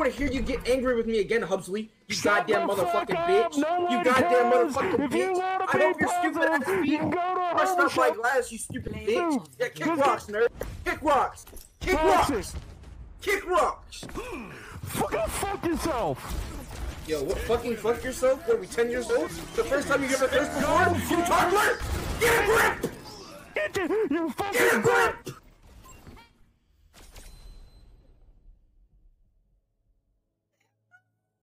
want to hear you get angry with me again, Hubsley. You Shut goddamn motherfucking bitch. No you goddamn cares. motherfucking If bitch. You I be hope your stupid ass feet can go like glass, you stupid bitch. Yeah, kick rocks, nerd. Kick rocks. Kick rocks. Kick rocks. Fucking fuck yourself. Yo, what fucking fuck yourself? What, are we 10 years old? The first time you get ever cursed before? You talk! Get a grip! Get you, you fucking Get a grip!